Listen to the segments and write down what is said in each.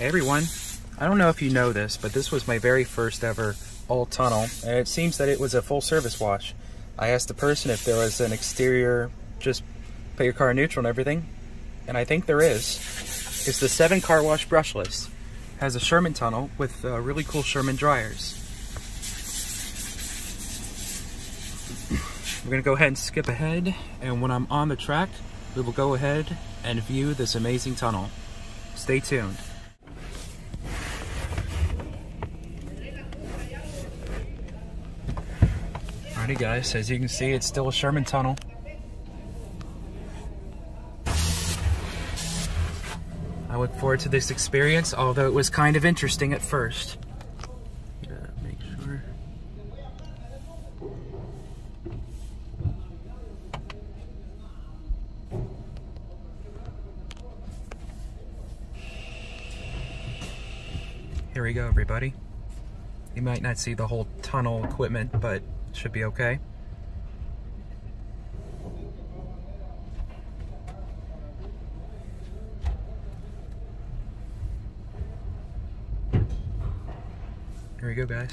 Hey everyone, I don't know if you know this, but this was my very first ever old tunnel, and it seems that it was a full service wash. I asked the person if there was an exterior, just put your car neutral and everything, and I think there is. It's the 7 Car Wash Brushless. Has a Sherman tunnel with uh, really cool Sherman dryers. We're gonna go ahead and skip ahead, and when I'm on the track, we will go ahead and view this amazing tunnel. Stay tuned. Guys, as you can see, it's still a Sherman tunnel. I look forward to this experience, although it was kind of interesting at first. sure. Here we go, everybody. You might not see the whole tunnel equipment, but should be okay. Here we go, guys.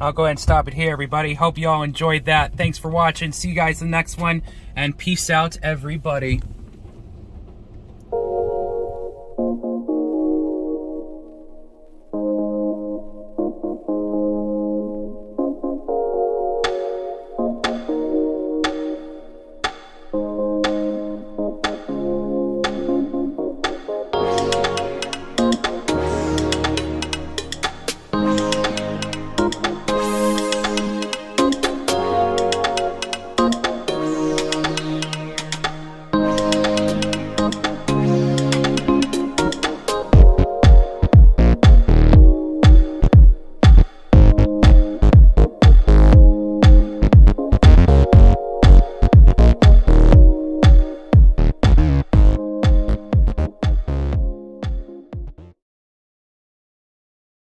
I'll go ahead and stop it here, everybody. Hope you all enjoyed that. Thanks for watching. See you guys in the next one. And peace out, everybody.